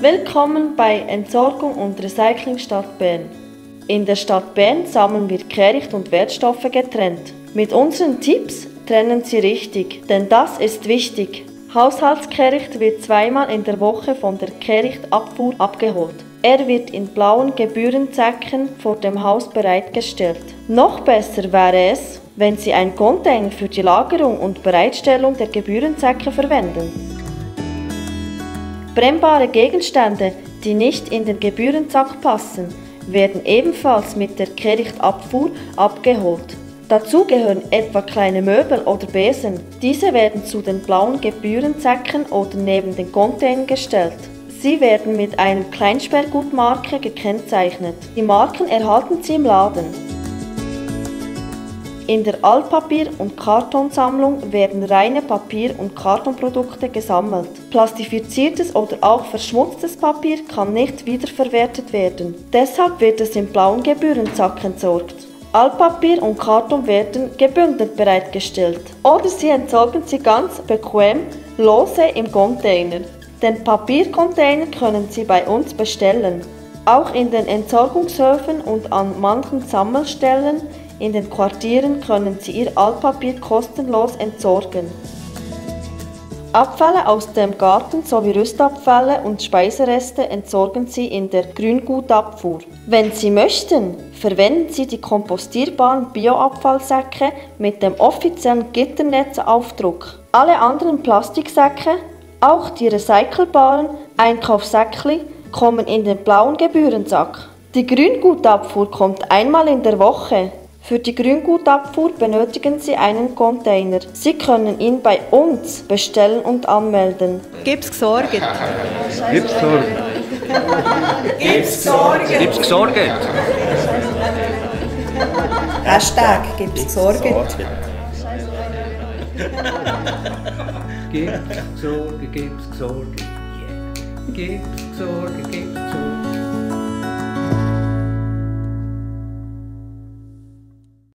Willkommen bei Entsorgung und Recycling Stadt Bern. In der Stadt Bern sammeln wir Kehricht und Wertstoffe getrennt. Mit unseren Tipps trennen Sie richtig, denn das ist wichtig. Haushaltskehricht wird zweimal in der Woche von der Kehrichtabfuhr abgeholt. Er wird in blauen Gebührensäcken vor dem Haus bereitgestellt. Noch besser wäre es, wenn Sie ein Container für die Lagerung und Bereitstellung der Gebührensäcke verwenden. Brennbare Gegenstände, die nicht in den Gebührensack passen, werden ebenfalls mit der Kehrichtabfuhr abgeholt. Dazu gehören etwa kleine Möbel oder Besen. Diese werden zu den blauen Gebührensäcken oder neben den Containern gestellt. Sie werden mit einem Kleinsperrgutmarke gekennzeichnet. Die Marken erhalten Sie im Laden. In der Altpapier- und Kartonsammlung werden reine Papier- und Kartonprodukte gesammelt. Plastifiziertes oder auch verschmutztes Papier kann nicht wiederverwertet werden. Deshalb wird es im blauen Gebührensack entsorgt. Altpapier und Karton werden gebündelt bereitgestellt. Oder Sie entsorgen sie ganz bequem lose im Container. Den Papiercontainer können Sie bei uns bestellen. Auch in den Entsorgungshöfen und an manchen Sammelstellen in den Quartieren können Sie Ihr Altpapier kostenlos entsorgen. Abfälle aus dem Garten sowie Rüstabfälle und Speisereste entsorgen Sie in der Grüngutabfuhr. Wenn Sie möchten, verwenden Sie die kompostierbaren Bioabfallsäcke mit dem offiziellen Gitternetzaufdruck. Alle anderen Plastiksäcke, auch die recycelbaren Einkaufssäckli, kommen in den blauen Gebührensack. Die Grüngutabfuhr kommt einmal in der Woche. Für die Grüngutabfuhr benötigen Sie einen Container. Sie können ihn bei uns bestellen und anmelden. Gib's gesorgt. Gib's Sorge. Gib's gesorgt. Gib's gesorgt. Hashtag gib's gesorgt. Gib's Sorge, gib's Sorge. Yeah. Gib's Sorge, gib's Sorge.